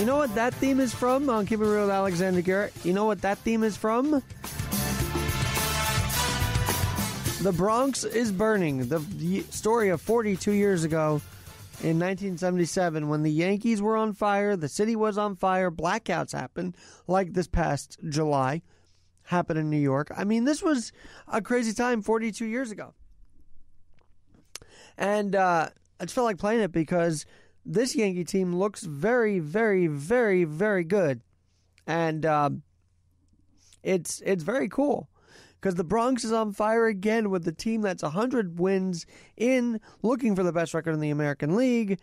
You know what that theme is from on Keep It Real with Alexander Garrett? You know what that theme is from? The Bronx is Burning, the story of 42 years ago in 1977 when the Yankees were on fire, the city was on fire, blackouts happened, like this past July happened in New York. I mean, this was a crazy time 42 years ago. And uh, I just felt like playing it because this Yankee team looks very, very, very, very good, and uh, it's it's very cool because the Bronx is on fire again with the team that's 100 wins in, looking for the best record in the American League.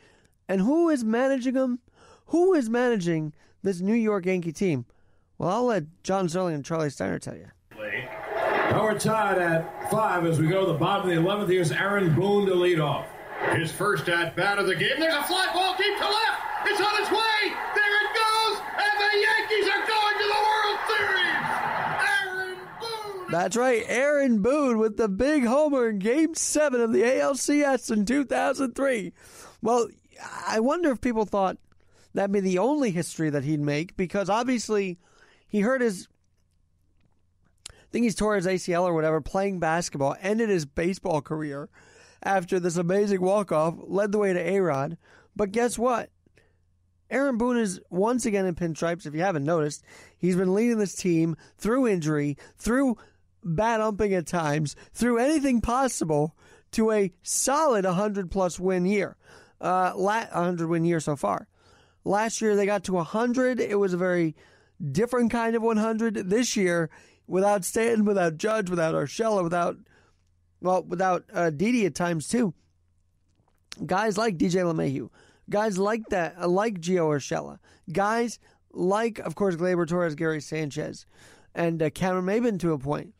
And who is managing them? Who is managing this New York Yankee team? Well, I'll let John Sterling and Charlie Steiner tell you. Now we're tied at five as we go to the bottom of the 11th. Here's Aaron Boone to lead off. His first at bat of the game. There's a fly ball deep to left. It's on its way. There it goes. And the Yankees are going to the World Series. Aaron Boone. That's right. Aaron Boone with the big homer in game seven of the ALCS in 2003. Well, I wonder if people thought that'd be the only history that he'd make because obviously he hurt his I think he's tore his ACL or whatever playing basketball, ended his baseball career after this amazing walk off, led the way to A Rod. But guess what? Aaron Boone is once again in pinstripes. If you haven't noticed, he's been leading this team through injury, through bad umping at times, through anything possible to a solid 100 plus win year. Uh, 100 win year so far. Last year they got to 100. It was a very different kind of 100. This year, without Stanton, without Judge, without Urshela, without well, without uh, Didi at times too. Guys like DJ LeMahieu, guys like that, uh, like Gio Urshela, guys like, of course, Gleyber Torres, Gary Sanchez, and uh, Cameron Maybin to a point,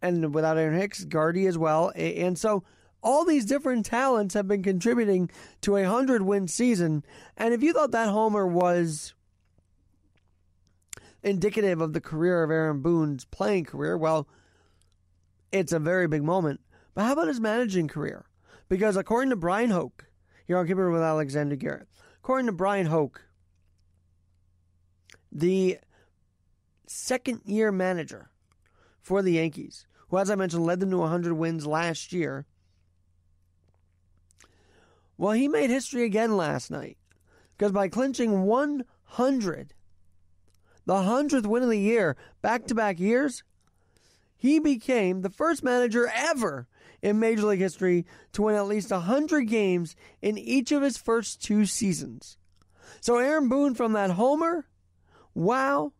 and without Aaron Hicks, Gardy as well, and so all these different talents have been contributing to a hundred win season. And if you thought that homer was indicative of the career of Aaron Boone's playing career, well, it's a very big moment. But how about his managing career? Because according to Bryan Hoch, here on Keeping with Alexander Garrett, according to Bryan Hoch, the second year manager for the Yankees, who, as I mentioned, led them to 100 wins last year, well, he made history again last night. Because by clinching 100, the 100th win of the year, back to back years, he became the first manager ever in Major League history to win at least 100 games in each of his first two seasons. So Aaron Boone from that homer, wow.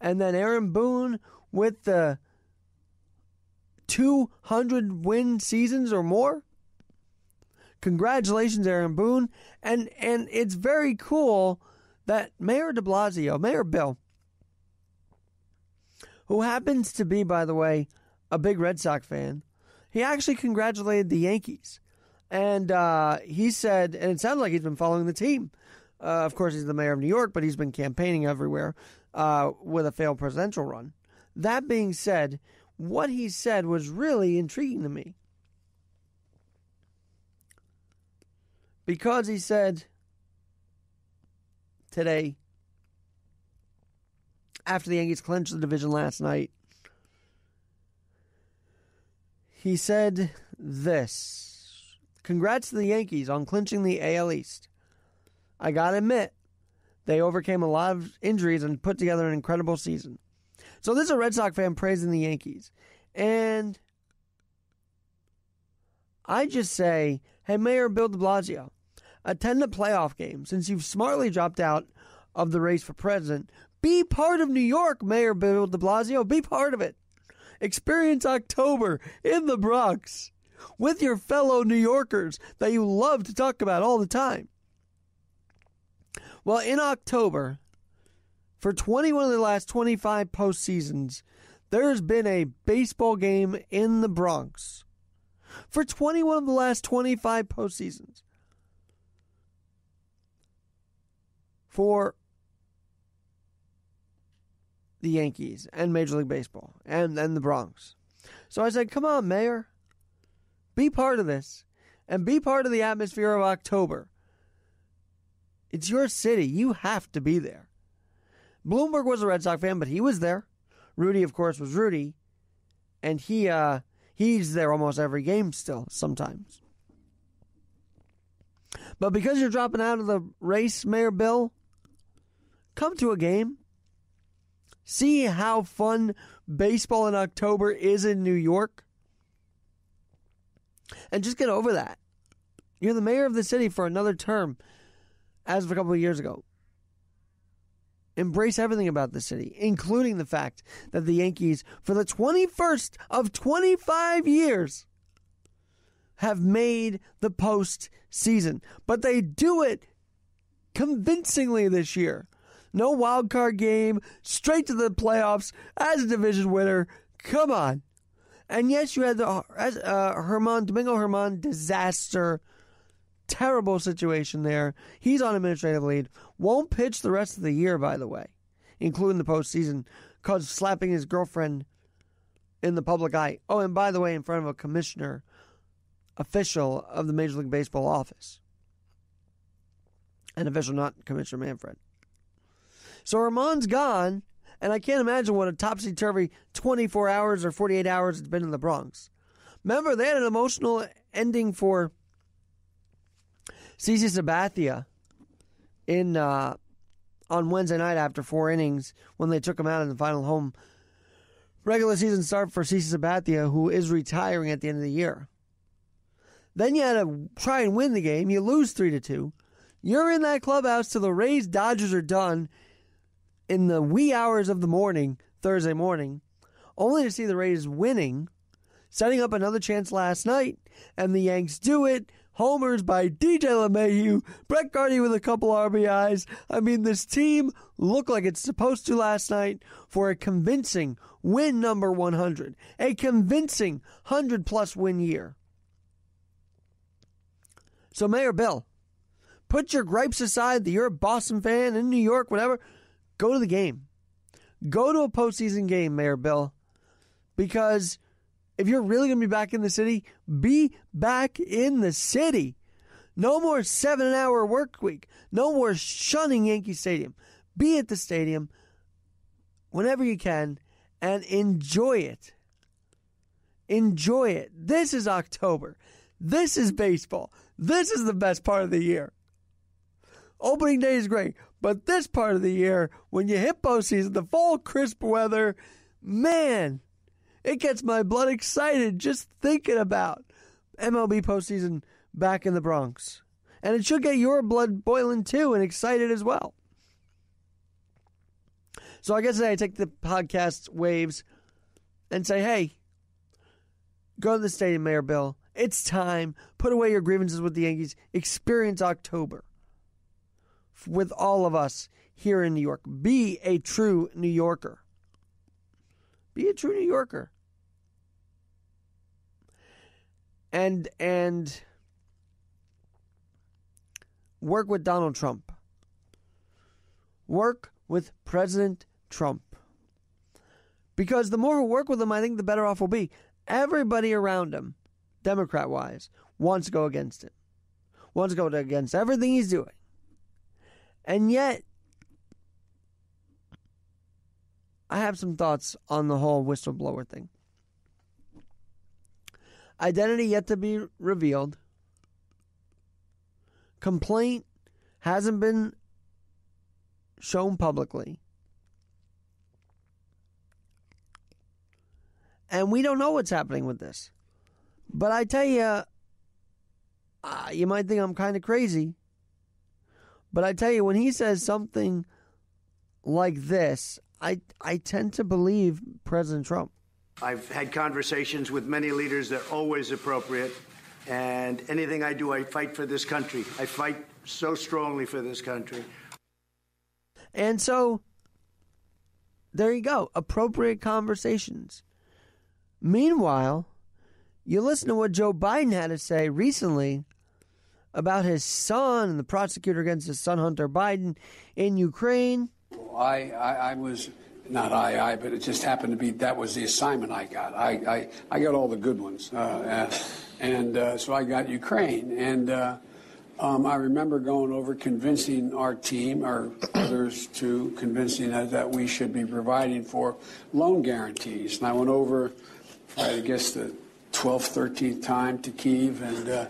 And then Aaron Boone with the 200 win seasons or more. Congratulations, Aaron Boone. And, and it's very cool that Mayor de Blasio, Mayor Bill, who happens to be, by the way, a big Red Sox fan, he actually congratulated the Yankees. And uh, he said, and it sounds like he's been following the team. Uh, of course, he's the mayor of New York, but he's been campaigning everywhere uh, with a failed presidential run. That being said, what he said was really intriguing to me. Because he said today, after the Yankees clinched the division last night, he said this Congrats to the Yankees on clinching the AL East. I gotta admit, they overcame a lot of injuries and put together an incredible season. So this is a Red Sox fan praising the Yankees. And I just say, hey, Mayor Bill de Blasio, attend the playoff game since you've smartly dropped out of the race for president. Be part of New York, Mayor Bill de Blasio. Be part of it. Experience October in the Bronx with your fellow New Yorkers that you love to talk about all the time. Well, in October, for 21 of the last 25 postseasons, there's been a baseball game in the Bronx. For 21 of the last 25 postseasons. For the Yankees and Major League Baseball and, and the Bronx. So I said, come on, Mayor. Be part of this and be part of the atmosphere of October. It's your city. You have to be there. Bloomberg was a Red Sox fan, but he was there. Rudy, of course, was Rudy, and he uh, he's there almost every game still. Sometimes, but because you're dropping out of the race, Mayor Bill, come to a game. See how fun baseball in October is in New York, and just get over that. You're the mayor of the city for another term, as of a couple of years ago. Embrace everything about the city, including the fact that the Yankees, for the 21st of 25 years, have made the postseason. But they do it convincingly this year. No wild card game, straight to the playoffs as a division winner. Come on. And yes, you had the uh, Germán, Domingo Germán disaster terrible situation there. He's on administrative leave. Won't pitch the rest of the year, by the way, including the postseason, because slapping his girlfriend in the public eye. Oh, and by the way, in front of a commissioner, official of the Major League Baseball office. An official, not Commissioner Manfred. So Germán's gone, and I can't imagine what a topsy turvy 24 hours or 48 hours it's been in the Bronx. Remember, they had an emotional ending for CC Sabathia in uh, on Wednesday night after four innings when they took him out in the final home regular season start for CC Sabathia, who is retiring at the end of the year. Then you had to try and win the game. You lose three to two. You're in that clubhouse till the Rays Dodgers are done in the wee hours of the morning, Thursday morning, only to see the Rays winning, setting up another chance last night, and the Yanks do it homers by DJ LeMahieu, Brett Gardner with a couple RBIs. I mean, this team looked like it's supposed to last night for a convincing win number 100, a convincing 100 plus win year. So, Mayor Bill, put your gripes aside that you're a Boston fan in New York, whatever. Go to the game. Go to a postseason game, Mayor Bill, because if you're really going to be back in the city, be back in the city. No more seven hour work week. No more shunning Yankee Stadium. Be at the stadium whenever you can and enjoy it. Enjoy it. This is October. This is baseball. This is the best part of the year. Opening day is great, but this part of the year, when you hit postseason, the fall crisp weather, man, it gets my blood excited just thinking about MLB postseason back in the Bronx. And it should get your blood boiling too and excited as well. So I guess I take the podcast waves and say, hey, go to the stadium, Mayor Bill. It's time. Put away your grievances with the Yankees. Experience October with all of us here in New York. Be a true New Yorker. Be a true New Yorker. And and work with Donald Trump. Work with President Trump. Because the more we work with him, I think the better off we'll be. Everybody around him, Democrat wise, wants to go against him, wants to go against everything he's doing. And yet, I have some thoughts on the whole whistleblower thing. Identity yet to be revealed. Complaint hasn't been shown publicly. And we don't know what's happening with this. But I tell you, uh, you might think I'm kind of crazy. But I tell you, when he says something like this, I I tend to believe President Trump. I've had conversations with many leaders that are always appropriate. And anything I do, I fight for this country. I fight so strongly for this country. And so there you go. Appropriate conversations. Meanwhile, you listen to what Joe Biden had to say recently about his son and the prosecutor against his son, Hunter Biden, in Ukraine. I, I, I was not I, I, but it just happened to be that was the assignment I got. I, I, I got all the good ones, uh, uh, and uh, so I got Ukraine, and uh, Um, I remember going over convincing our team or others to convincing us that we should be providing for loan guarantees. And I went over, I guess, the 12th, 13th time to Kiev, and uh,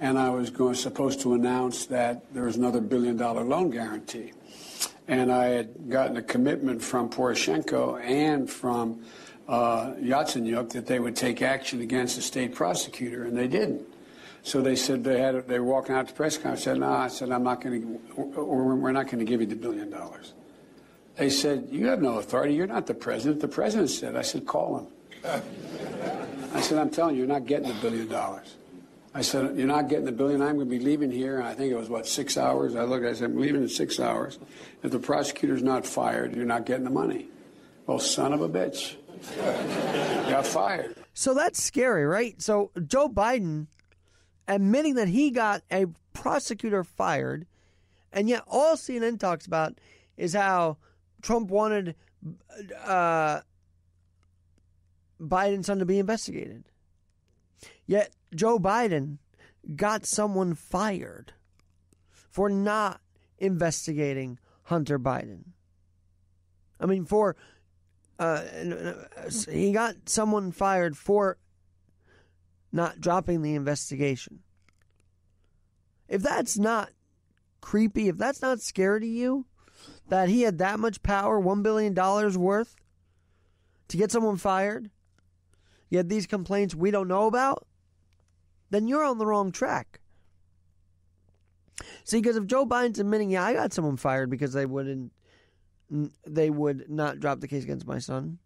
and I was going supposed to announce that there was another billion dollar loan guarantee. And I had gotten a commitment from Poroshenko and from uh, Yatsenyuk that they would take action against the state prosecutor, and they didn't. So they said they had they were walking out to the press conference. Said, "No," I said, "I'm not going to. We're not going to give you the billion dollars." They said, "You have no authority. You're not the president." The president said, "I said, call him." I said, "I'm telling you, you're not getting the billion dollars." I said, "You're not getting the billion. I'm going to be leaving here." And I think it was what six hours. I looked. I said, "I'm leaving in six hours. If the prosecutor's not fired, you're not getting the money." Well, son of a bitch, got fired. So that's scary, right? So Joe Biden admitting that he got a prosecutor fired, and yet all CNN talks about is how Trump wanted uh, Biden's son to be investigated. Yet Joe Biden got someone fired for not investigating Hunter Biden. I mean, for uh, he got someone fired for not dropping the investigation. If that's not creepy, if that's not scary to you, that he had that much power, $1 billion worth, to get someone fired, yet these complaints we don't know about, then you're on the wrong track. See, because if Joe Biden's admitting, yeah, I got someone fired because they wouldn't, they would not drop the case against my son,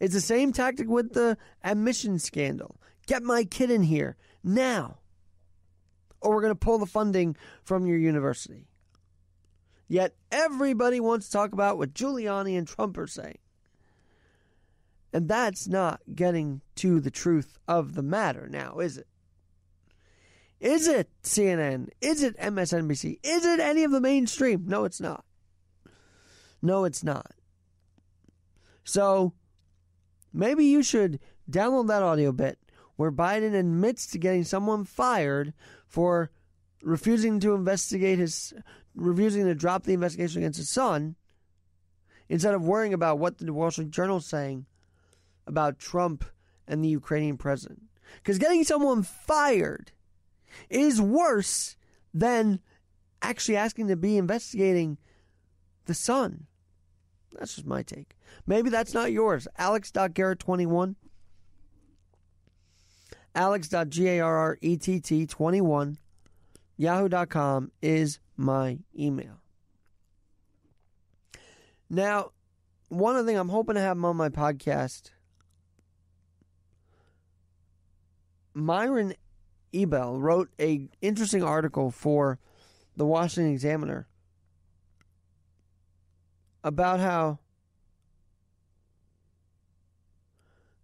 it's the same tactic with the admission scandal. Get my kid in here now, or we're going to pull the funding from your university. Yet everybody wants to talk about what Giuliani and Trump are saying. And that's not getting to the truth of the matter now, is it? Is it CNN? Is it MSNBC? Is it any of the mainstream? No, it's not. No, it's not. So Maybe you should download that audio bit where Biden admits to getting someone fired for refusing to investigate his, refusing to drop the investigation against his son, instead of worrying about what the Wall Street Journal is saying about Trump and the Ukrainian president. Because getting someone fired is worse than actually asking to be investigating the son. That's just my take. Maybe that's not yours. Alex.garrett21. Alex.garrett21. Yahoo.com is my email. Now, one other thing I'm hoping to have him on my podcast. Myron Ebell wrote a interesting article for the Washington Examiner about how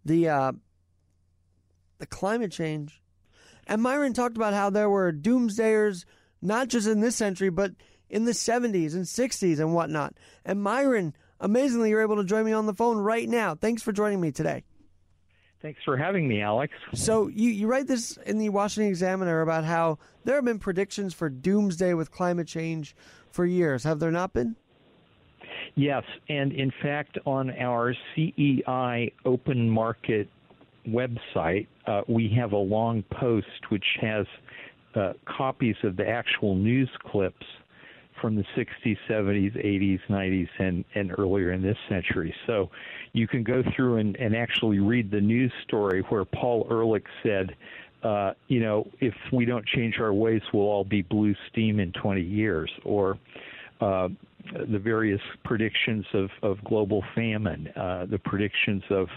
the uh, the climate change, and Myron talked about how there were doomsdayers not just in this century but in the 70s and 60s and whatnot. And Myron, amazingly, you're able to join me on the phone right now. Thanks for joining me today. Thanks for having me, Alex. So you, you write this in the Washington Examiner about how there have been predictions for doomsday with climate change for years. Have there not been? Yes, and in fact, on our CEI open market website, uh, we have a long post which has uh, copies of the actual news clips from the 60s, 70s, 80s, 90s, and, and earlier in this century. So you can go through and, and actually read the news story where Paul Ehrlich said, uh, you know, if we don't change our ways, we'll all be blue steam in 20 years. Or uh, the various predictions of, of global famine, uh, the predictions of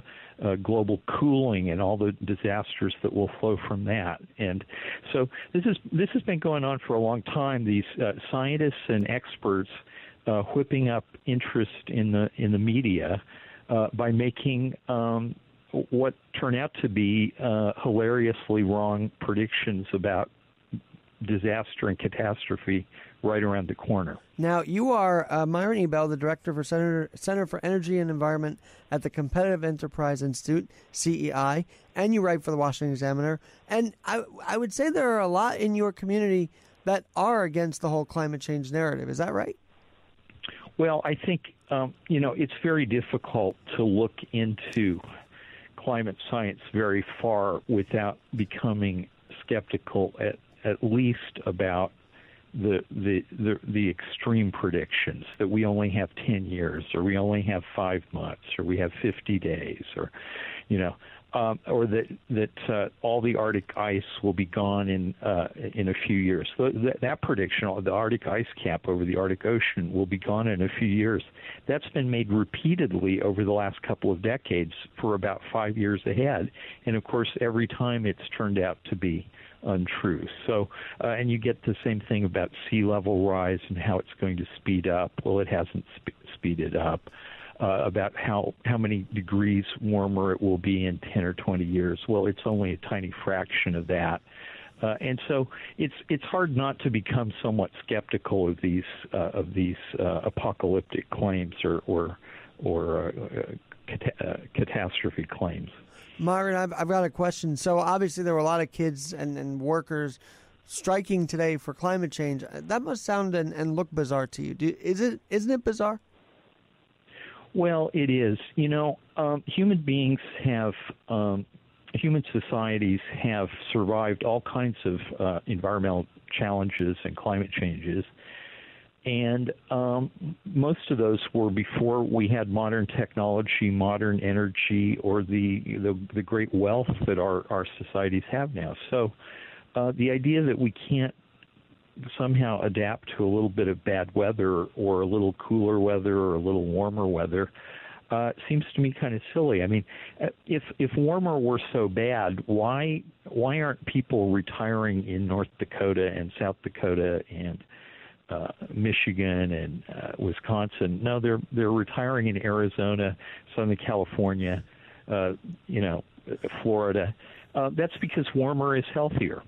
uh, global cooling, and all the disasters that will flow from that. And so this is this has been going on for a long time. These uh, scientists and experts uh, whipping up interest in the in the media uh, by making um, what turn out to be uh, hilariously wrong predictions about disaster and catastrophe right around the corner. Now, you are uh, Myron Ebell, the director for Center, Center for Energy and Environment at the Competitive Enterprise Institute, CEI, and you write for the Washington Examiner. And I, I would say there are a lot in your community that are against the whole climate change narrative. Is that right? Well, I think, um, you know, it's very difficult to look into climate science very far without becoming skeptical at, at least about the, the the the extreme predictions that we only have 10 years or we only have 5 months or we have 50 days or you know um, or that that uh, all the Arctic ice will be gone in uh, in a few years. So that, that prediction, the Arctic ice cap over the Arctic Ocean, will be gone in a few years. That's been made repeatedly over the last couple of decades for about five years ahead, and of course, every time it's turned out to be untrue. So, uh, and you get the same thing about sea level rise and how it's going to speed up. Well, it hasn't sp- speeded up. Uh, about how how many degrees warmer it will be in 10 or 20 years. Well, it's only a tiny fraction of that. Uh, and so it's it's hard not to become somewhat skeptical of these uh, of these uh, apocalyptic claims or or or uh, cat- uh, catastrophe claims. Myron, I've, I've got a question. So obviously there were a lot of kids and, and workers striking today for climate change. That must sound and, and look bizarre to you. Do, is it? Isn't it bizarre? Well, it is. You know, um, human beings have, um, human societies have survived all kinds of uh, environmental challenges and climate changes. And um, most of those were before we had modern technology, modern energy, or the the, the great wealth that our, our societies have now. So, uh, the idea that we can't somehow adapt to a little bit of bad weather or a little cooler weather or a little warmer weather uh, seems to me kind of silly. I mean, uh, if if warmer were so bad, why why aren't people retiring in North Dakota and South Dakota and uh, Michigan and uh, Wisconsin? No, they're they're retiring in Arizona, Southern California, uh, you know, Florida. Uh, that's because warmer is healthier.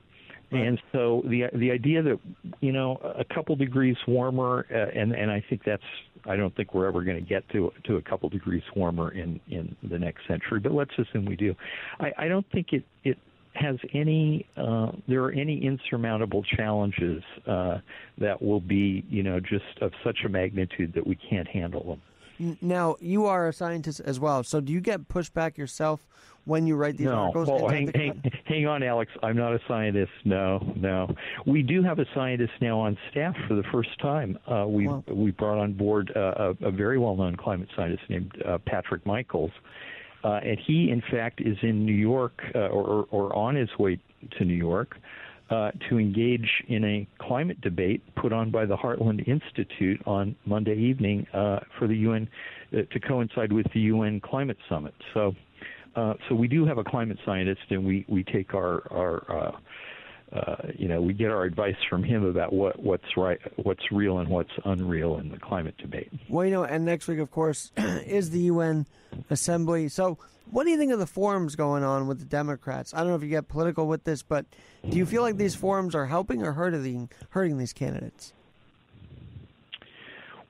And so the the idea that you know a couple degrees warmer, uh, and and I think that's I don't think we're ever going to get to to a couple degrees warmer in in the next century, but let's assume we do. I, I don't think it it has any uh, there are any insurmountable challenges uh, that will be you know just of such a magnitude that we can't handle them. Now, you are a scientist as well, so do you get pushback yourself when you write these no. articles? Oh, hang, hang, hang on, Alex. I'm not a scientist. No, no. We do have a scientist now on staff for the first time. Uh, we Wow. we brought on board uh, a, a very well-known climate scientist named uh, Patrick Michaels, uh, and he, in fact, is in New York uh, or, or on his way to New York. Uh, to engage in a climate debate put on by the Heartland Institute on Monday evening uh, for the UN uh, to coincide with the UN Climate Summit. So, uh, so we do have a climate scientist, and we we take our our uh, you know we get our advice from him about what what's right, what's real, and what's unreal in the climate debate. Well, you know, and next week, of course, is the UN Assembly. So, what do you think of the forums going on with the Democrats? I don't know if you get political with this, but do you feel like these forums are helping or hurting hurting these candidates?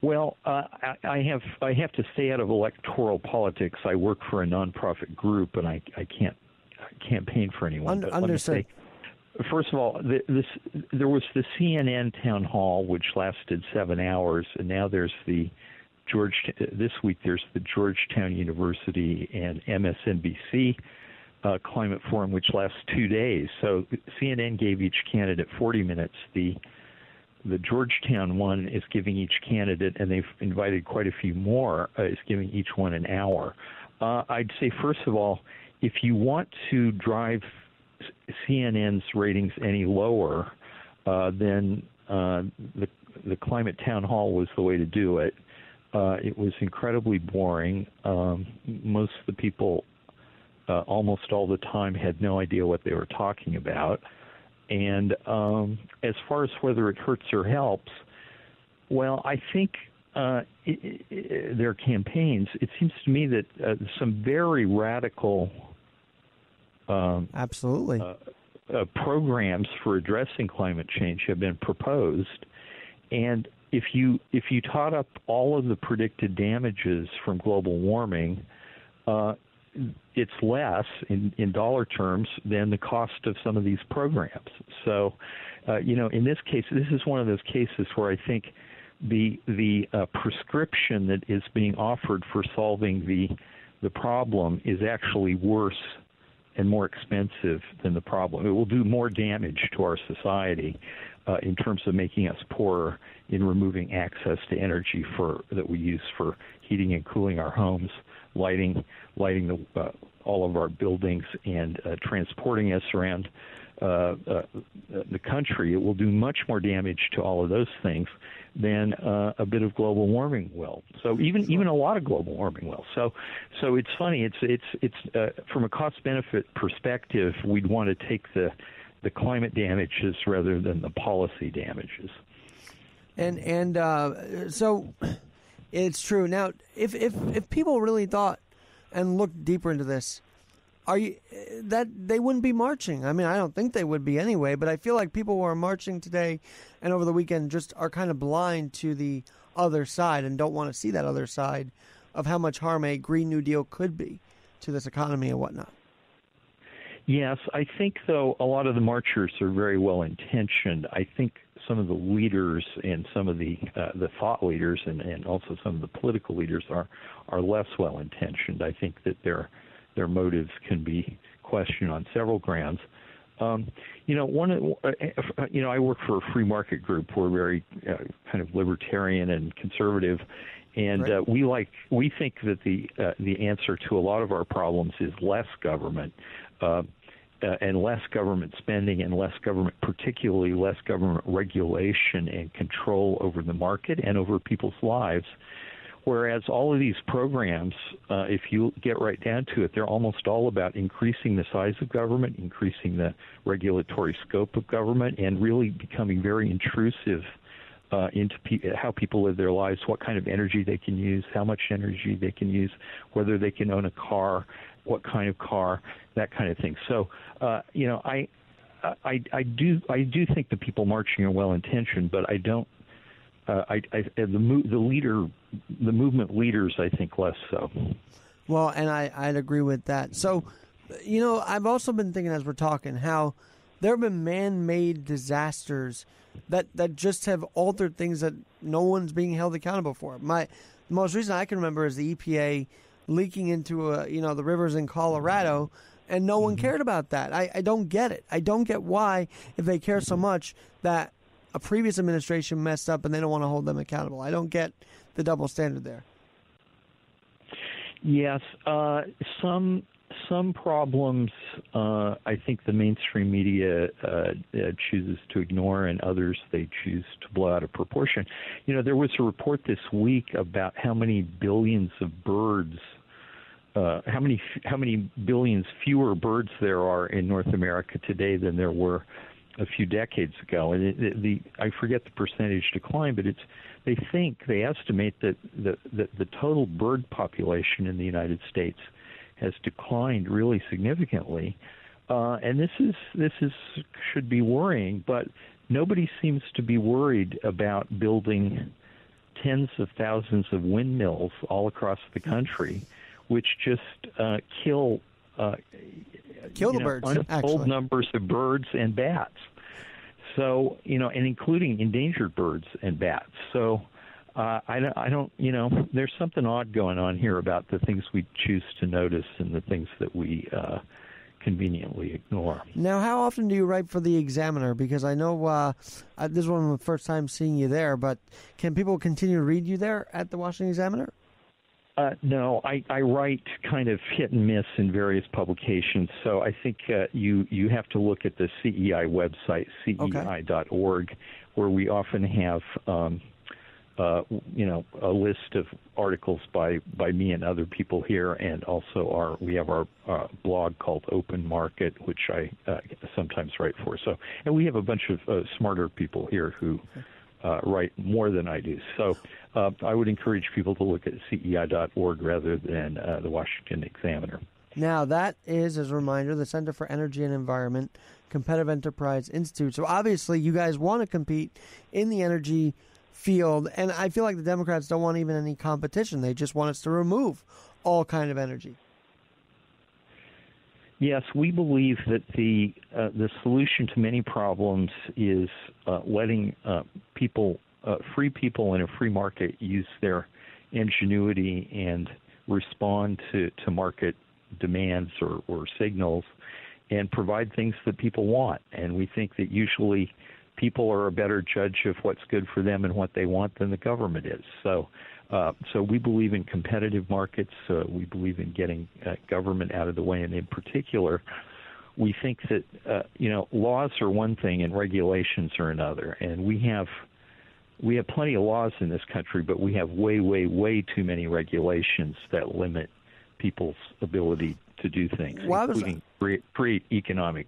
Well, uh, I, I have I have to stay out of electoral politics. I work for a nonprofit group, and I I can't campaign for anyone. Un- but let me understood. say, first of all, this there was the CNN town hall, which lasted seven hours, and now there's the George. This week there's the Georgetown University and MSNBC uh, climate forum, which lasts two days. So CNN gave each candidate 40 minutes. The the Georgetown one is giving each candidate, and they've invited quite a few more, uh, is giving each one an hour. Uh, I'd say, first of all, if you want to drive CNN's ratings any lower, uh, then uh, the the climate town hall was the way to do it. Uh, it was incredibly boring. Um, most of the people, uh, almost all the time, had no idea what they were talking about. And um, as far as whether it hurts or helps, well, I think uh, their campaigns. It seems to me that uh, some very radical um, Absolutely. uh, uh, programs for addressing climate change have been proposed, and if you if you tot up all of the predicted damages from global warming, uh, it's less in, in dollar terms than the cost of some of these programs. So, uh, you know, in this case, this is one of those cases where I think the the uh, prescription that is being offered for solving the the problem is actually worse and more expensive than the problem. It will do more damage to our society uh, in terms of making us poorer in removing access to energy for that we use for heating and cooling our homes, lighting lighting the, uh, all of our buildings, and uh, transporting us around uh, uh, the country. It will do much more damage to all of those things than uh, a bit of global warming will. So even even a lot of global warming will. So so it's funny. It's it's it's uh, from a cost benefit perspective, we'd want to take the the climate damages rather than the policy damages. And and uh, so it's true. Now, if if if people really thought and looked deeper into this, are you that they wouldn't be marching? I mean, I don't think they would be anyway. But I feel like people who are marching today and over the weekend just are kind of blind to the other side and don't want to see that other side of how much harm a Green New Deal could be to this economy and whatnot. Yes, I think though a lot of the marchers are very well intentioned. I think some of the leaders and some of the uh, the thought leaders and, and also some of the political leaders are are less well intentioned. I think that their their motives can be questioned on several grounds. Um, you know, one, uh, you know, I work for a free market group. We're very uh, kind of libertarian and conservative, and right. uh, we like we think that the uh, the answer to a lot of our problems is less government. Uh, uh, and less government spending and less government, particularly less government regulation and control over the market and over people's lives. Whereas all of these programs, uh, if you get right down to it, they're almost all about increasing the size of government, increasing the regulatory scope of government, and really becoming very intrusive uh, into pe- how people live their lives, what kind of energy they can use, how much energy they can use, whether they can own a car, what kind of car, that kind of thing. So, uh, you know, I, I, I do, I do think the people marching are well intentioned, but I don't. Uh, I, I, the the leader, the movement leaders, I think less so. Well, and I, I'd agree with that. So, you know, I've also been thinking as we're talking how there have been man-made disasters that that just have altered things that no one's being held accountable for. My the most recent I can remember is the EPA leaking into a, you know the rivers in Colorado, and no one cared about that. I, I don't get it. I don't get why, if they care so much, that a previous administration messed up and they don't want to hold them accountable. I don't get the double standard there. Yes, uh, some some problems uh, I think the mainstream media uh, uh, chooses to ignore, and others they choose to blow out of proportion. You know, there was a report this week about how many billions of birds uh, how many how many billions fewer birds there are in North America today than there were a few decades ago, and it, it, the I forget the percentage decline, but it's they think they estimate that the, the the total bird population in the United States has declined really significantly, uh, and this is this is should be worrying, but nobody seems to be worried about building tens of thousands of windmills all across the country which just uh, kill uh, kill the know, birds, untold numbers of birds and bats. So you know, and including endangered birds and bats. So uh, I don't, I don't, you know, there's something odd going on here about the things we choose to notice and the things that we uh, conveniently ignore. Now, how often do you write for the Examiner? Because I know uh, this is one of the first time seeing you there, but can people continue to read you there at the Washington Examiner? Uh, no, I, I write kind of hit and miss in various publications. So I think uh, you you have to look at the CEI website, cei.org, where we often have um, uh, you know a list of articles by by me and other people here, and also our we have our uh, blog called Open Market, which I uh, sometimes write for. So and we have a bunch of uh, smarter people here who. Uh, write more than I do. So uh, I would encourage people to look at cei.org rather than uh, the Washington Examiner. Now, that is, as a reminder, the Center for Energy and Environment Competitive Enterprise Institute. So obviously, you guys want to compete in the energy field, and I feel like the Democrats don't want even any competition. They just want us to remove all kind of energy. Yes, we believe that the uh, the solution to many problems is uh, letting uh, people, uh, free people in a free market, use their ingenuity and respond to, to market demands or, or signals and provide things that people want. And we think that usually people are a better judge of what's good for them and what they want than the government is. So, uh, so we believe in competitive markets. Uh, we believe in getting uh, government out of the way, and in particular, we think that uh, you know laws are one thing and regulations are another. And we have we have plenty of laws in this country, but we have way, way, way too many regulations that limit people's ability to do things, well, including create, create economic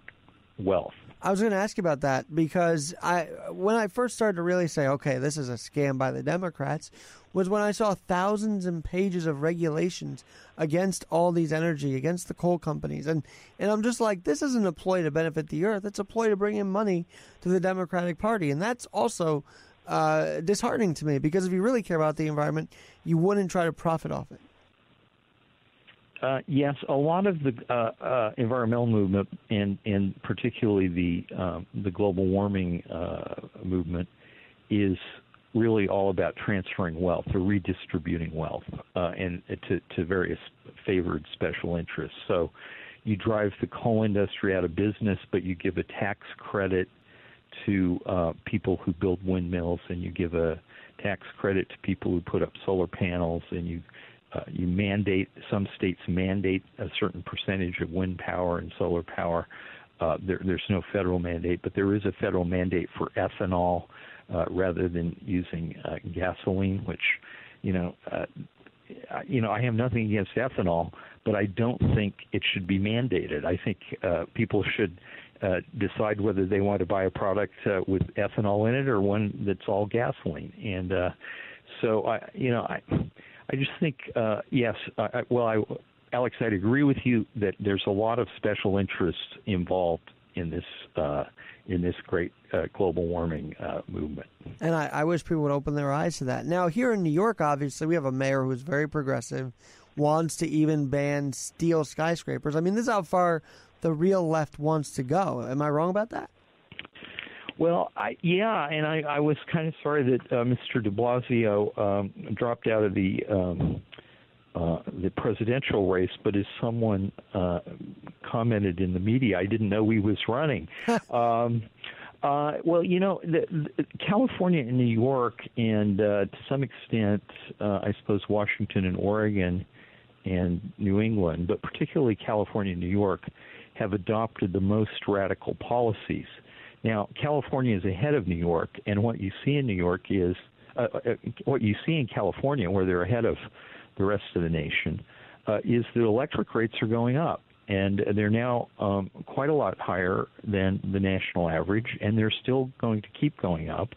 wealth. I was going to ask you about that because I, when I first started to really say, okay, this is a scam by the Democrats, was when I saw thousands and pages of regulations against all these energy, against the coal companies, and and I'm just like, this isn't a ploy to benefit the earth; it's a ploy to bring in money to the Democratic Party, and that's also uh, disheartening to me because if you really care about the environment, you wouldn't try to profit off it. Uh, yes, a lot of the uh, uh, environmental movement, and and particularly the um, the global warming uh, movement, is really all about transferring wealth or redistributing wealth, uh, and to to various favored special interests. So, you drive the coal industry out of business, but you give a tax credit to uh, people who build windmills, and you give a tax credit to people who put up solar panels, and you uh, you mandate some states mandate a certain percentage of wind power and solar power. Uh, there, there's no federal mandate, but there is a federal mandate for ethanol uh, rather than using uh, gasoline, which you know. Uh, you know, I have nothing against ethanol, but I don't think it should be mandated. I think uh, people should uh, decide whether they want to buy a product uh, with ethanol in it or one that's all gasoline. And uh, so, I, you know, I, I just think, uh, yes, well, I, Alex, I'd agree with you that there's a lot of special interests involved in this uh, in this great uh, global warming uh, movement. And I, I, wish people would open their eyes to that. Now, here in New York, obviously, we have a mayor who's very progressive, wants to even ban steel skyscrapers. I mean, this is how far the real left wants to go. Am I wrong about that? Well, I, yeah, and I, I was kind of sorry that uh, Mr. De Blasio um, dropped out of the um, uh, the presidential race, but as someone uh, commented in the media, I didn't know he was running. um, uh, well, you know, the, the, California and New York, and uh, to some extent, uh, I suppose Washington and Oregon and New England, but particularly California and New York, have adopted the most radical policies. Now, California is ahead of New York, and what you see in New York is uh, uh, what you see in California, where they're ahead of the rest of the nation, uh, is that electric rates are going up, and they're now um, quite a lot higher than the national average, and they're still going to keep going up.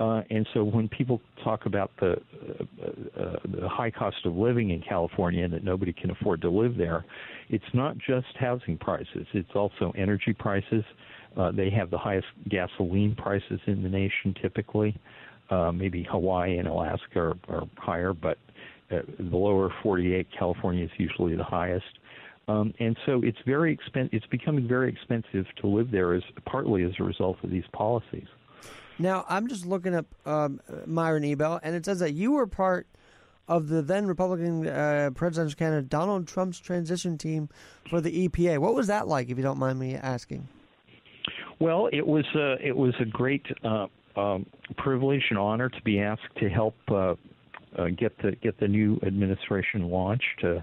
Uh, and so when people talk about the, uh, uh, the high cost of living in California and that nobody can afford to live there, it's not just housing prices, it's also energy prices. Uh, they have the highest gasoline prices in the nation typically. Uh, maybe Hawaii and Alaska are, are higher, but uh, the lower 48, California is usually the highest. Um, and so it's very expen- It's becoming very expensive to live there, as partly as a result of these policies. Now I'm just looking up um, Myron Ebell, and it says that you were part of the then Republican uh, presidential candidate Donald Trump's transition team for the EPA. What was that like, if you don't mind me asking? Well, it was uh, it was a great uh, um, privilege and honor to be asked to help uh, uh, get the get the new administration launched. Uh,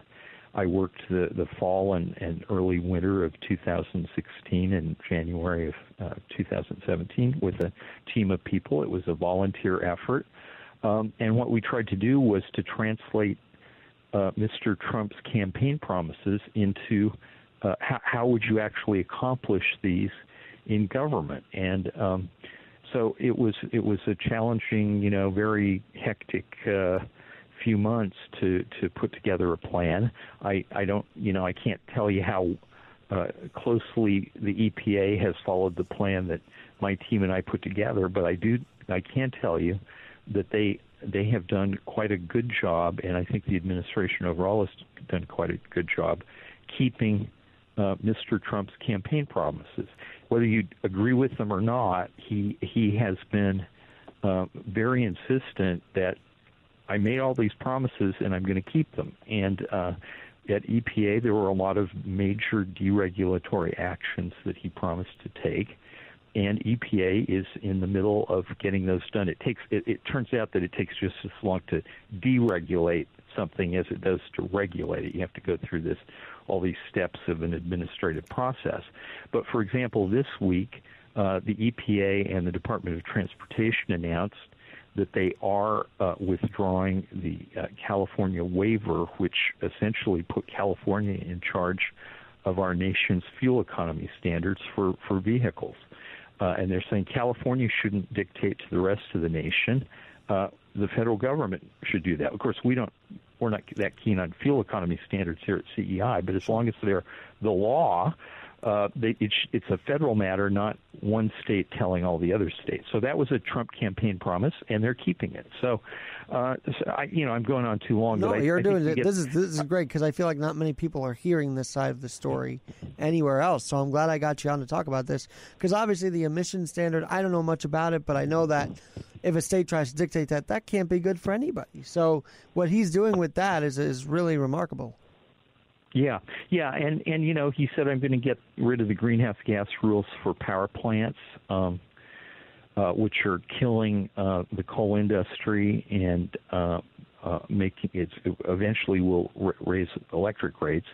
I worked the, the fall and, and early winter of 2016 and January of uh, 2017 with a team of people. It was a volunteer effort. Um, and what we tried to do was to translate uh, Mr. Trump's campaign promises into uh, how, how, would you actually accomplish these in government. And um, so it was it was a challenging, you know, very hectic uh, few months to to put together a plan. I I don't you know I can't tell you how uh, closely the EPA has followed the plan that my team and I put together, but I do I can tell you that they they have done quite a good job, and I think the administration overall has done quite a good job keeping uh, Mr. Trump's campaign promises. Whether you agree with them or not, he he has been uh, very insistent that I made all these promises and I'm going to keep them. And uh, at EPA, there were a lot of major deregulatory actions that he promised to take and EPA is in the middle of getting those done. It takes it, it, turns out that it takes just as long to deregulate something as it does to regulate it. You have to go through this all these steps of an administrative process. But for example, this week uh, the EPA and the Department of Transportation announced that they are uh, withdrawing the uh, California waiver, which essentially put California in charge of our nation's fuel economy standards for, for vehicles uh, and they're saying California shouldn't dictate to the rest of the nation. Uh, the federal government should do that. Of course, we don't. We're not that keen on fuel economy standards here at CEI, but as long as they're the law, uh, they, it's, it's a federal matter, not one state telling all the other states. So that was a Trump campaign promise, and they're keeping it. So, uh, so I, you know, I'm going on too long. No, you're I, I doing it. Get... This is this is great because I feel like not many people are hearing this side of the story anywhere else. So I'm glad I got you on to talk about this because obviously the emission standard. I don't know much about it, but I know that if a state tries to dictate that, that can't be good for anybody. So what he's doing with that is is really remarkable. Yeah, yeah, and and you know he said I'm going to get rid of the greenhouse gas rules for power plants, um, uh, which are killing uh, the coal industry and uh, uh, making it eventually will r- raise electric rates,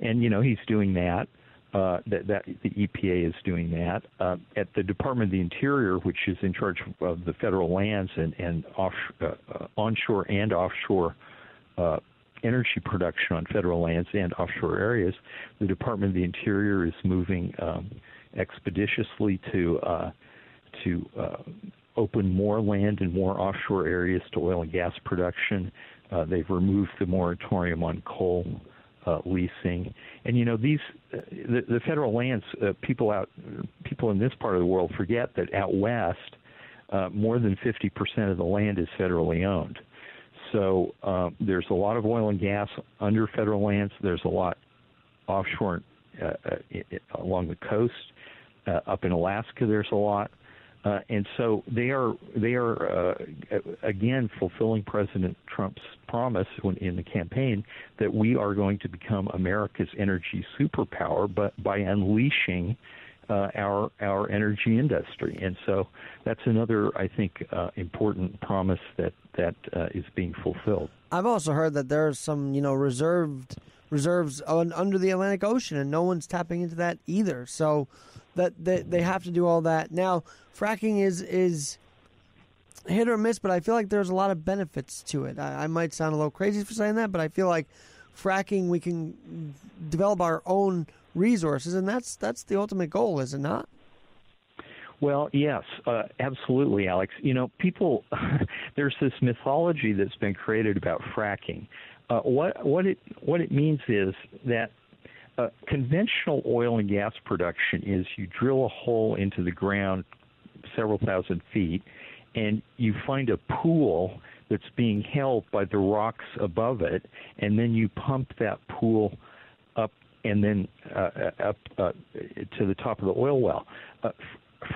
and you know he's doing that. Uh, that, that the EPA is doing that uh, at the Department of the Interior, which is in charge of the federal lands and and off, uh, uh onshore and offshore uh, energy production on federal lands and offshore areas, the Department of the Interior is moving um, expeditiously to uh, to uh, open more land and more offshore areas to oil and gas production. Uh, they've removed the moratorium on coal uh, leasing, and you know these uh, the, the federal lands. Uh, people out people in this part of the world forget that out west, more than 50% of the land is federally owned. So uh, there's a lot of oil and gas under federal lands. There's a lot offshore uh, uh, along the coast. Uh, up in Alaska, there's a lot. Uh, and so they are they are uh, again fulfilling President Trump's promise when, in the campaign that we are going to become America's energy superpower, but by unleashing uh, our our energy industry. And so that's another, I think, uh, important promise that that uh, is being fulfilled. I've also heard that there are some, you know, reserved reserves on, under the Atlantic Ocean, and no one's tapping into that either. So that they, they have to do all that now. Fracking is is hit or miss, but I feel like there's a lot of benefits to it. I, I might sound a little crazy for saying that, but I feel like fracking we can develop our own resources, and that's that's the ultimate goal, is it not? Well, yes, uh, absolutely, Alex. You know, people, there's this mythology that's been created about fracking. Uh, what what it what it means is that uh, conventional oil and gas production is you drill a hole into the ground several thousand feet, and you find a pool that's being held by the rocks above it, and then you pump that pool and then uh, up uh, to the top of the oil well. Uh,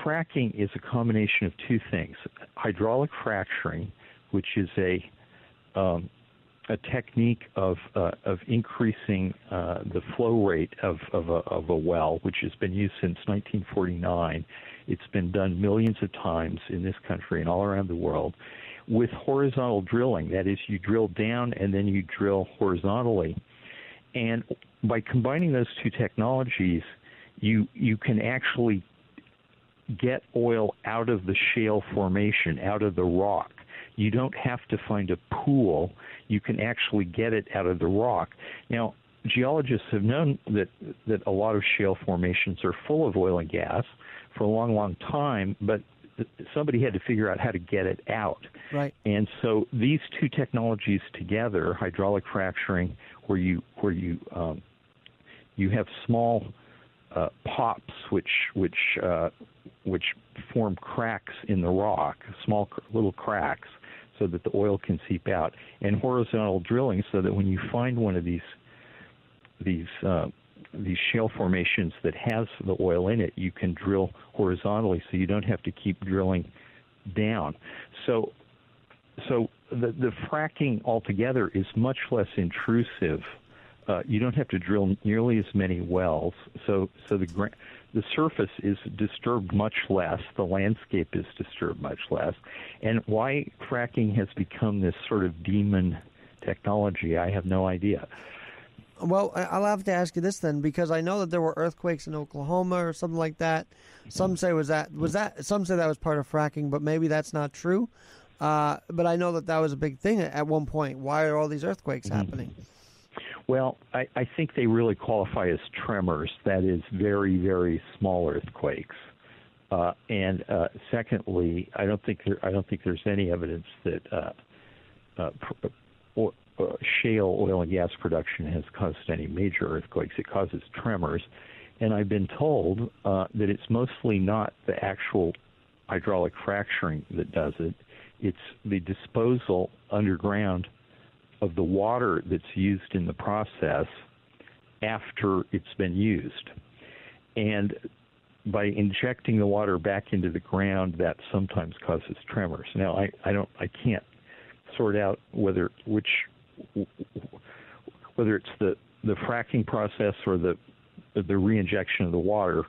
fracking is a combination of two things: hydraulic fracturing, which is a um, a technique of uh, of increasing uh, the flow rate of of a, of a well, which has been used since 1949. It's been done millions of times in this country and all around the world. With horizontal drilling, that is, you drill down and then you drill horizontally, and by combining those two technologies, you you can actually get oil out of the shale formation, out of the rock. You don't have to find a pool. You can actually get it out of the rock. Now, geologists have known that that a lot of shale formations are full of oil and gas for a long, long time, but somebody had to figure out how to get it out. Right. And so these two technologies together, hydraulic fracturing, where you where you um, you have small uh, pops which which uh, which form cracks in the rock, small little cracks, so that the oil can seep out, and horizontal drilling, so that when you find one of these these uh, these shale formations that has the oil in it, you can drill horizontally, so you don't have to keep drilling down. So, so the the fracking altogether is much less intrusive. Uh, you don't have to drill nearly as many wells, so so the gra- the surface is disturbed much less, the landscape is disturbed much less, and why fracking has become this sort of demon technology, I have no idea. Well, I'll have to ask you this then, because I know that there were earthquakes in Oklahoma or something like that. Some say was that was that some say that was part of fracking, but maybe that's not true. Uh, but I know that that was a big thing at one point. Why are all these earthquakes mm-hmm. Well, I, I think they really qualify as tremors. That is very, very small earthquakes. Uh, and uh, secondly, I don't think there, I don't think there's any evidence that uh, uh, or, uh, shale oil and gas production has caused any major earthquakes. It causes tremors, and I've been told uh, that it's mostly not the actual hydraulic fracturing that does it. It's the disposal underground of the water that's used in the process after it's been used. And by injecting the water back into the ground, that sometimes causes tremors. Now, I, I don't, I can't sort out whether which whether it's the the fracking process or the the reinjection of the water.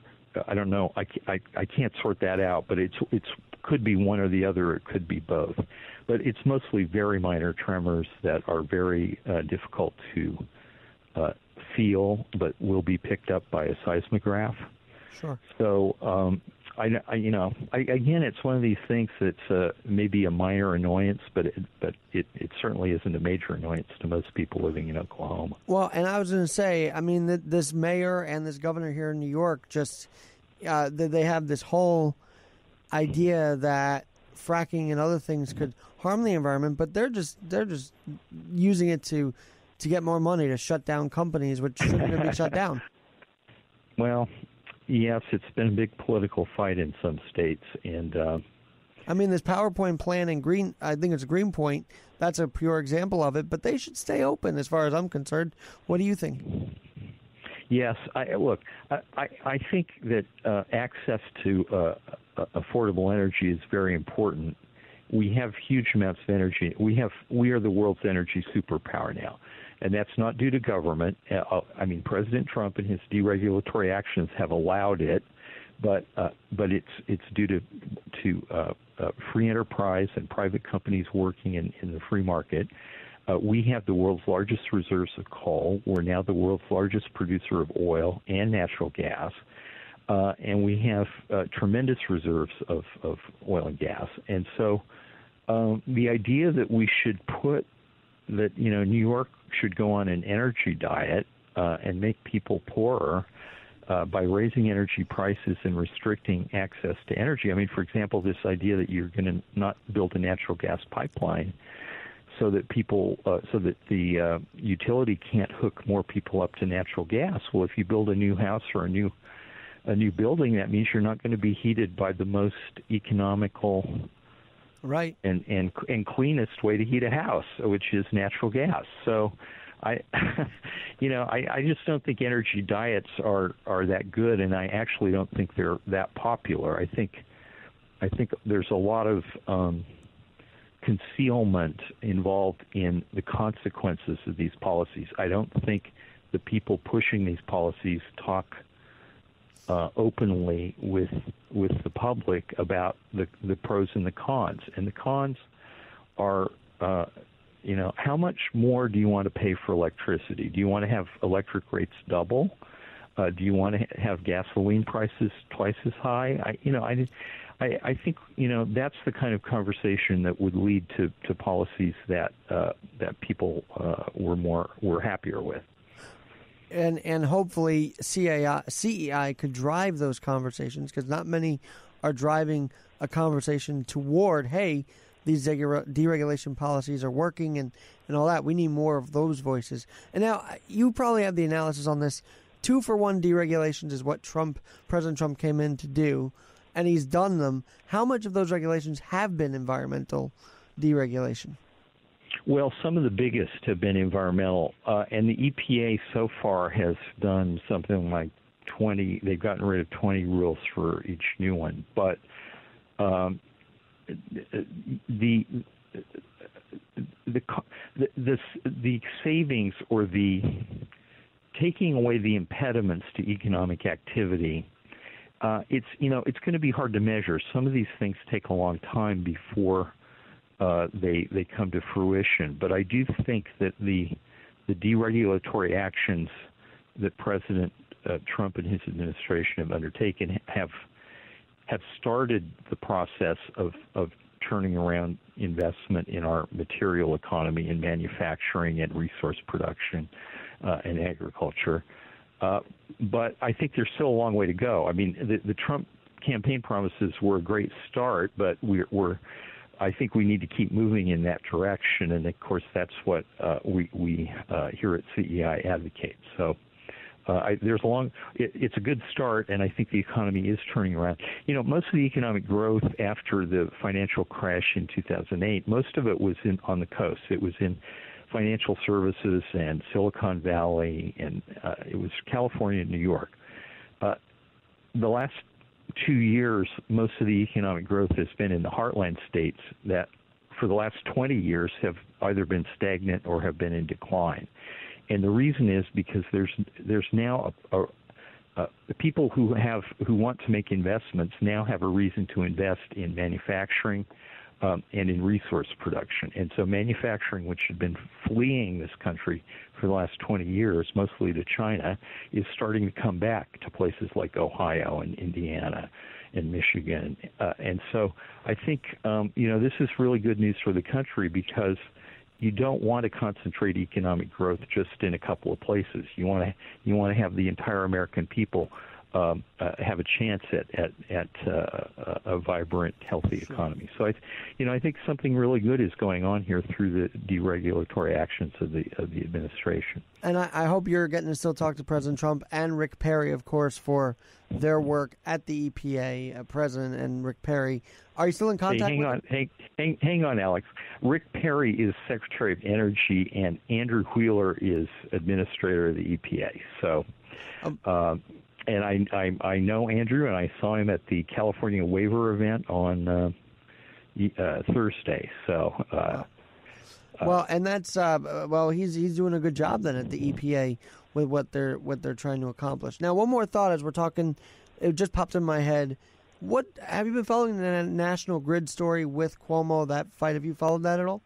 I don't know. I, I, I can't sort that out, but it's it's could be one or the other. It could be both, but it's mostly very minor tremors that are very uh, difficult to uh, feel, but will be picked up by a seismograph. Sure. So um, I, I you know, I, again, it's one of these things that's uh, maybe a minor annoyance, but it, but it, it certainly isn't a major annoyance to most people living in Oklahoma. Well, and I was going to say, I mean, the, this mayor and this governor here in New York just uh, they have this whole idea that fracking and other things could harm the environment, but they're just they're just using it to to get more money to shut down companies which shouldn't be shut down. Well, Yes, it's been a big political fight in some states, and uh, I mean this PowerPoint plan in Green. I think it's Greenpoint. That's a pure example of it. But they should stay open, as far as I'm concerned. What do you think? Yes, I, look, I, I think that uh, access to uh, affordable energy is very important. We have huge amounts of energy. We have we are the world's energy superpower now and that's not due to government. Uh, uh, I mean, President Trump and his deregulatory actions have allowed it, but uh, but it's it's due to to uh, uh, free enterprise and private companies working in, in the free market. Uh, we have the world's largest reserves of coal. We're now the world's largest producer of oil and natural gas. Uh, and we have uh, tremendous reserves of, of oil and gas. And so um, the idea that we should put that you know New York should go on an energy diet uh, and make people poorer uh, by raising energy prices and restricting access to energy. I mean, for example, this idea that you're going to not build a natural gas pipeline so that people, uh, so that the uh, utility can't hook more people up to natural gas. Well, if you build a new house or a new a new building, that means you're not going to be heated by the most economical right. and and and cleanest way to heat a house which is natural gas. So i you know i i just don't think energy diets are are that good and i actually don't think they're that popular. I think i think there's a lot of um concealment involved in the consequences of these policies i don't think the people pushing these policies talk uh, openly with with the public about the the pros and the cons. And the cons are, uh, you know, how much more do you want to pay for electricity? Do you want to have electric rates double? Uh, do you want to have gasoline prices twice as high? I, you know, I, I, I think you know that's the kind of conversation that would lead to, to policies that uh, that people uh, were more were happier with and and hopefully CAI, CEI could drive those conversations because not many are driving a conversation toward, hey, these deregulation policies are working and, and all that. We need more of those voices. And now you probably have the analysis on this. Two for one deregulations is what Trump, President Trump, came in to do, and he's done them. How much of those regulations have been environmental deregulation? Well, some of the biggest have been environmental, uh, and the EPA so far has done something like 20. They've gotten rid of 20 rules for each new one, but um, the the the the savings or the taking away the impediments to economic activity uh, it's you know it's going to be hard to measure. Some of these things take a long time before uh, they they come to fruition. But I do think that the the deregulatory actions that President uh, Trump and his administration have undertaken have have started the process of, of turning around investment in our material economy in manufacturing and resource production uh, and agriculture. Uh, but I think there's still a long way to go. I mean, the, the Trump campaign promises were a great start, but we're, we're I think we need to keep moving in that direction, and of course, that's what uh, we we uh, here at CEI advocate. So uh, I, there's a long. It, it's a good start, and I think the economy is turning around. You know, most of the economic growth after the financial crash in 2008, most of it was in on the coast. It was in financial services and Silicon Valley, and uh, it was California and New York. Uh, the last two years, most of the economic growth has been in the heartland states that, for the last 20 years, have either been stagnant or have been in decline and the reason is because there's there's now a, a, uh, the people who have who want to make investments now have a reason to invest in manufacturing um, and in resource production. And so manufacturing, which had been fleeing this country for the last 20 years, mostly to China, is starting to come back to places like Ohio and Indiana and Michigan. Uh, and so I think um, you know this is really good news for the country because you don't want to concentrate economic growth just in a couple of places. You want to you want to have the entire American people um, uh, have a chance at at, at uh, a vibrant, healthy economy. So I, you know, I think something really good is going on here through the deregulatory actions of the of the administration. And I, I hope you're getting to still talk to President Trump and Rick Perry, of course, for their work at the EPA. Uh, President and Rick Perry, are you still in contact? Hey, hang on, hang, hang, hang on, Alex. Rick Perry is Secretary of Energy, and Andrew Wheeler is Administrator of the EPA. So. Um, uh, and I, I I know Andrew, and I saw him at the California waiver event on uh, uh, Thursday. So. Uh, well, and that's uh, well, he's he's doing a good job then at the EPA with what they're what they're trying to accomplish. Now, one more thought as we're talking, it just popped in my head. What have you been following the national grid story with Cuomo? That fight, have you followed that at all?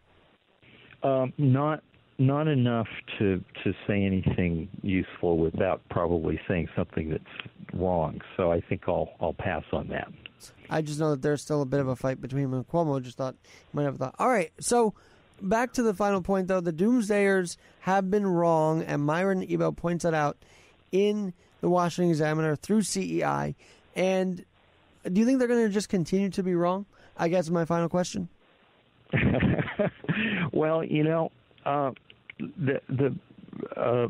Um, not not enough to to say anything useful without probably saying something that's wrong. So I think I'll I'll pass on that. I just know that there's still a bit of a fight between him and Cuomo. Just thought you might have thought. All right, so back to the final point though. The doomsayers have been wrong, and Myron Ebell points that out in the Washington Examiner through CEI. And do you think they're going to just continue to be wrong? I guess my final question. well, you know, uh, the the uh,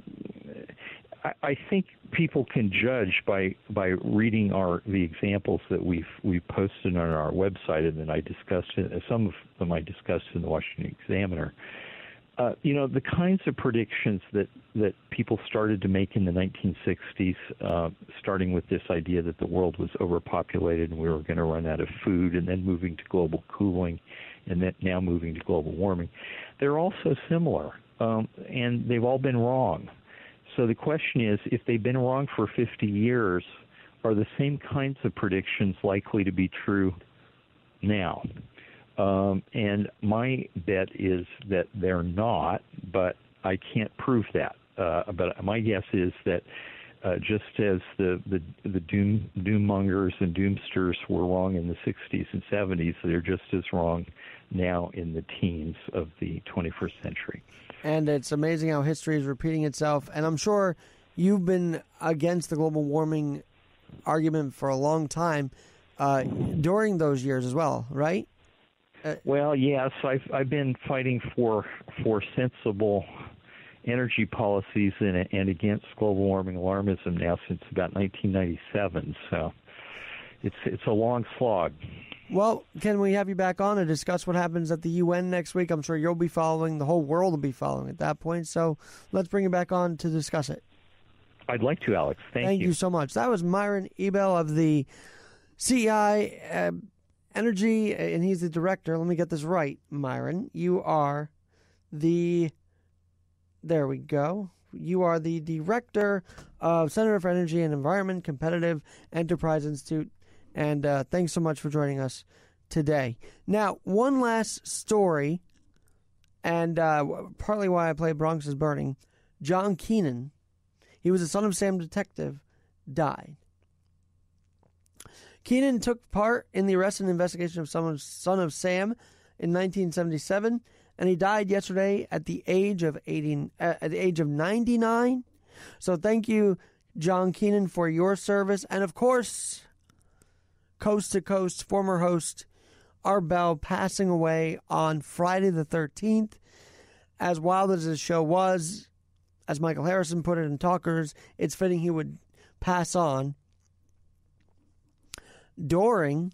I, I think people can judge by by reading our the examples that we've we've posted on our website and then I discussed some of them I discussed in the Washington Examiner. Uh, you know the kinds of predictions that that people started to make in the 1960s, uh, starting with this idea that the world was overpopulated and we were going to run out of food, and then moving to global cooling, and then now moving to global warming. They're also similar um, and they've all been wrong. So the question is, if they've been wrong for 50 years, are the same kinds of predictions likely to be true now? Um, and my bet is that they're not, but I can't prove that. Uh, but my guess is that uh, just as the, the the doom doommongers and doomsters were wrong in the 60s and 70s, they're just as wrong now in the teens of the 21st century. And it's amazing how history is repeating itself. And I'm sure you've been against the global warming argument for a long time. uh, during those years as well, right? Well, yes, I've I've been fighting for for sensible energy policies and, and against global warming alarmism now since about 1997. So it's it's a long slog. Well, can we have you back on to discuss what happens at the UN next week? I'm sure you'll be following. The whole world will be following at that point. So let's bring you back on to discuss it. I'd like to, Alex. Thank, Thank you. you so much. That was Myron Ebell of the CEI uh, Energy, and he's the director. Let me get this right, Myron. You are the. There we go. You are the director of Center for Energy and Environment Competitive Enterprise Institute. And uh, thanks so much for joining us today. Now, one last story, and uh, partly why I play Bronx is Burning. John Keenan, he was a son of Sam detective, died. Keenan took part in the arrest and investigation of Son of, Son of Sam in 1977, and he died yesterday at the age of 80, uh, at the age of 99. So thank you, John Keenan, for your service, and of course, coast to coast former host Art Bell passing away on Friday the 13th. As wild as the show was, as Michael Harrison put it in Talkers, it's fitting he would pass on during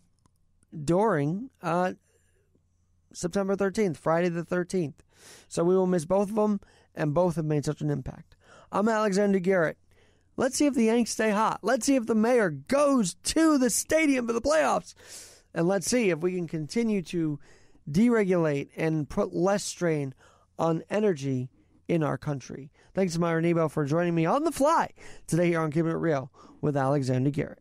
during uh, September 13th, Friday the 13th. So we will miss both of them, and both have made such an impact. I'm Alexander Garrett. Let's see if the Yanks stay hot. Let's see if the mayor goes to the stadium for the playoffs. And let's see if we can continue to deregulate and put less strain on energy in our country. Thanks to Myron Ebell for joining me on the fly today here on Keeping It Real with Alexander Garrett.